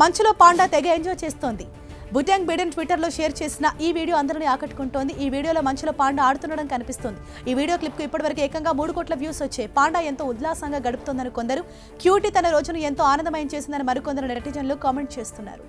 మంచులో పాండా తెగ ఎంజాయ్ చేస్తోంది. బుటాంగ్ బిడెన్ ట్విట్టర్లో షేర్ చేసిన ఈ వీడియో అందరినీ ఆకట్టుకుంటోంది. ఈ వీడియోలో మంచులో పాండా ఆడుతుండడం కనిపిస్తుంది. ఈ వీడియో క్లిప్కు ఇప్పటివరకు ఏకంగా మూడు కోట్ల వ్యూస్ వచ్చాయి. పాండా ఎంతో ఉల్లాసంగా గడుపుతోందని కొందరు క్యూటీ తన రోజును ఎంతో ఆనందమయం చేసిందని మరికొందరు నెటిజన్లు కామెంట్ చేస్తున్నారు.